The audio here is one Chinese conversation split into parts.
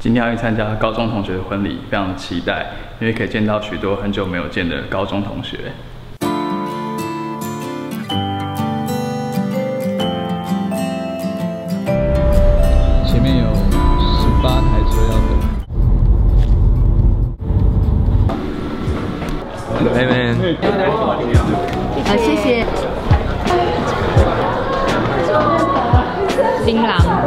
今天要去参加高中同学的婚礼，非常期待，因为可以见到许多很久没有见的高中同学。前面有十八台车要等。妹妹，好，谢谢。新郎。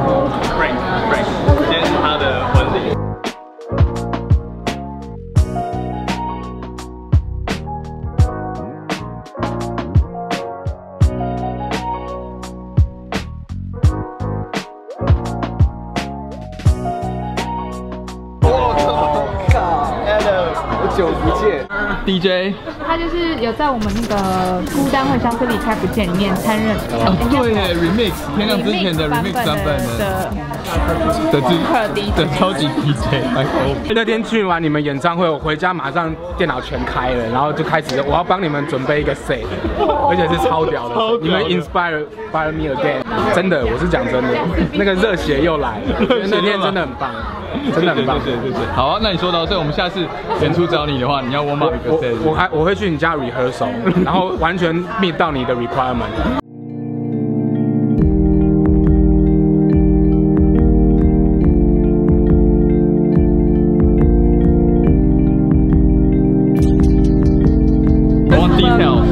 久不见。DJ，他就是有在我们那个《孤单会相思离开不见》里面参任。哦。对，Remix 天亮之前的 Remix 版本的的。超级 DJ，那天去完你们演唱会，我回家马上电脑全开了，然后就开始我要帮你们准备一个 set，而且是超屌的，你们 inspire inspire me again，真的，我是讲真的，那个热血又来了，那天真的很棒，真的很棒。谢谢谢谢。好啊，那你说到，所以我们下次演出找你的话，你要 warm up 一个 set。我还我会去你家 rehearsal，然后完全 meet 到你的 requirement。I want details.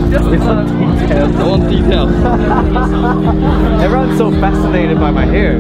I want details. Everyone's so fascinated by my hair.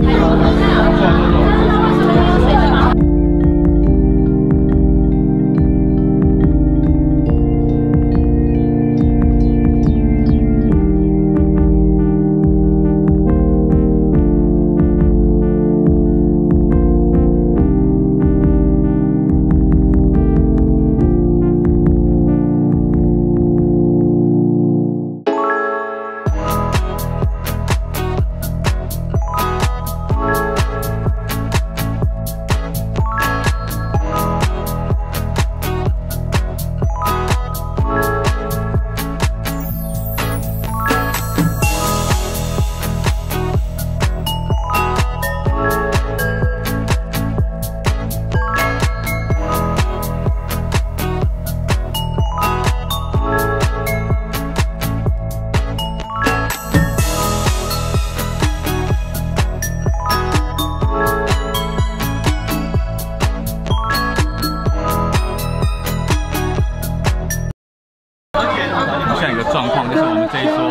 现在一个状况，就是我们这一桌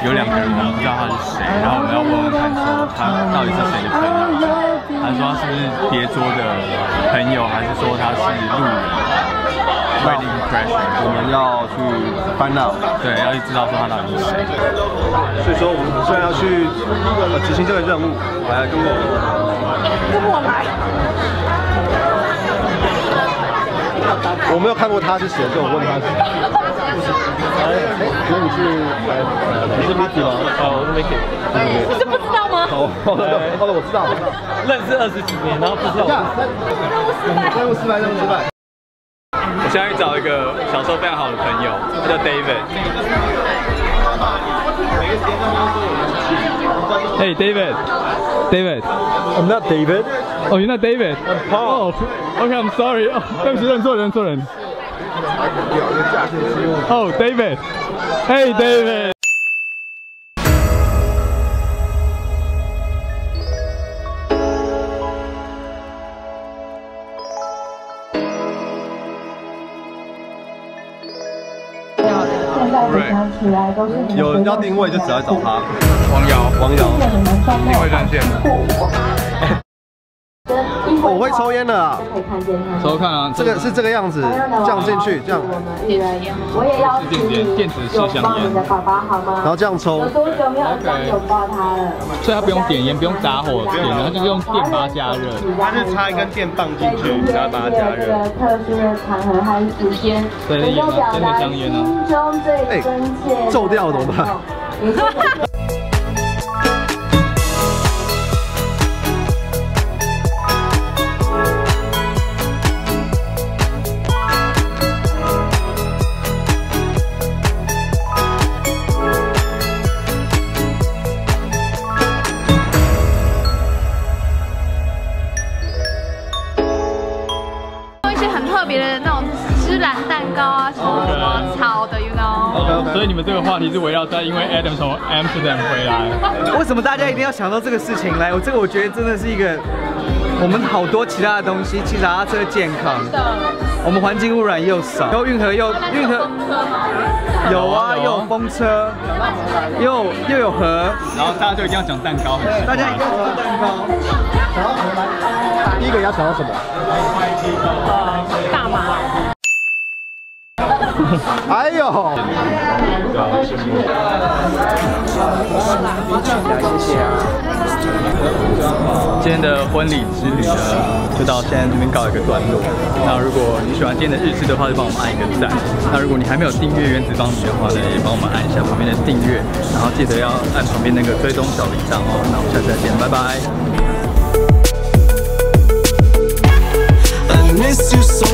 有两个人，我们不知道他是谁，然后我们要问问看说他到底是谁的朋友，他说他是不是别桌的朋友，还是说他是路人我们要去 find out，对，要去知道说他到底是谁。所以说我们虽然要去呃执行这个任务，来跟我跟我来。我没有看过他是谁，所以我问他是谁。哎，所以你是你是 Mickey 吗？哦，我是 Mickey。你是不知道吗？哦，好的，好的，我知道，我知道。认识二十几年，然后不知道。任务失败，任务失败。我现在去找一个小时候非常好的朋友，他叫 David。Hey David, David. I'm not David. Oh, you're not David. I'm Paul. Oh, okay, I'm sorry. Oh, 对不起，认错人，认错人。Oh, David. Hey, David. 有人要定位就只要找他。王瑶，王瑶，定位专线。我会抽烟的啊。抽看啊，这个是这个样子，这样进去，这样，我也要是电子电子式香烟，的爸爸好吗然？后这样抽有。多久没有这样拥抱他了？所以他不用点烟，不用打火点的，它就是用电把它加热。它是插一根电棒进去，然后把它加热。特殊的场合还是时间，对能够表真的达香烟啊心中最哎真切。皱掉怎么办？所以你们这个话题是围绕在因为 Adam 从 Amsterdam 回来，为什么大家一定要想到这个事情来？我这个我觉得真的是一个，我们好多其他的东西，骑脚踏车健康，我们环境污染又少，然后运河又运河有啊，又有风车，又又有河，然后大家就一定要讲蛋糕，大家一定要讲蛋糕。第一个要想到什么？大麻。哎呦，今天的婚礼之旅呢，就到现在这边告一个段落。那如果你喜欢今天的日志的话，就帮我们按一个赞。那如果你还没有订阅原子方米的话呢，也帮我们按一下旁边的订阅，然后记得要按旁边那个追踪小铃铛哦。那我们下次再见，拜拜。I miss you so